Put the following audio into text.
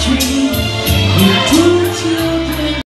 情，和。